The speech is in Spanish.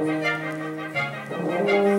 Gracias.